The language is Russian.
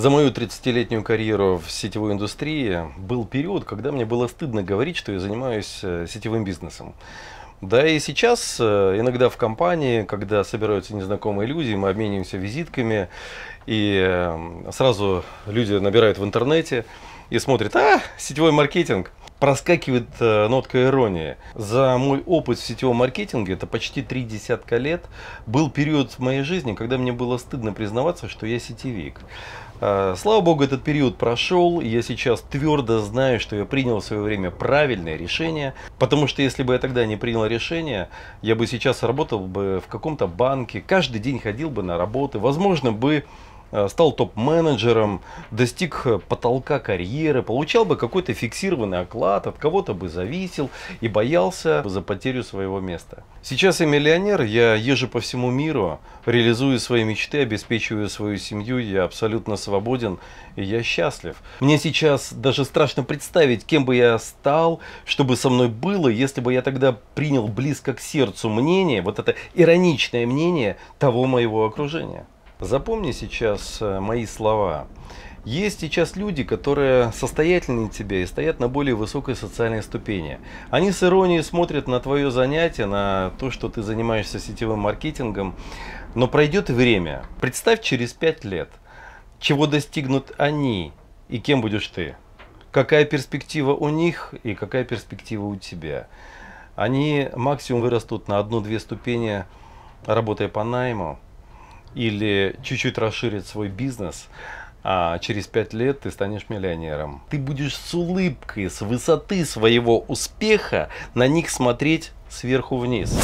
За мою 30-летнюю карьеру в сетевой индустрии был период, когда мне было стыдно говорить, что я занимаюсь э, сетевым бизнесом. Да и сейчас э, иногда в компании, когда собираются незнакомые люди, мы обмениваемся визитками, и э, сразу люди набирают в интернете и смотрят, а, сетевой маркетинг, проскакивает нотка иронии. За мой опыт в сетевом маркетинге, это почти три десятка лет, был период в моей жизни, когда мне было стыдно признаваться, что я сетевик. Э, слава богу, этот период прошел, я сейчас твердо знаю, что я принял в свое время правильное решение, потому что если бы я тогда не принял решение, я бы сейчас работал бы в каком-то банке, каждый день ходил бы на работы, возможно бы стал топ-менеджером, достиг э, потолка карьеры, получал бы какой-то фиксированный оклад, от кого-то бы зависел и боялся за потерю своего места. Сейчас я миллионер, я езжу по всему миру, реализую свои мечты, обеспечиваю свою семью, я абсолютно свободен и я счастлив. Мне сейчас даже страшно представить, кем бы я стал, чтобы со мной было, если бы я тогда принял близко к сердцу мнение, вот это ироничное мнение того моего окружения. Запомни сейчас э, мои слова. Есть сейчас люди, которые состоятельнее тебя и стоят на более высокой социальной ступени. Они с иронией смотрят на твое занятие, на то, что ты занимаешься сетевым маркетингом. Но пройдет время. Представь через пять лет, чего достигнут они и кем будешь ты. Какая перспектива у них и какая перспектива у тебя. Они максимум вырастут на одну-две ступени, работая по найму или чуть-чуть расширить свой бизнес, а через пять лет ты станешь миллионером. Ты будешь с улыбкой, с высоты своего успеха на них смотреть сверху вниз.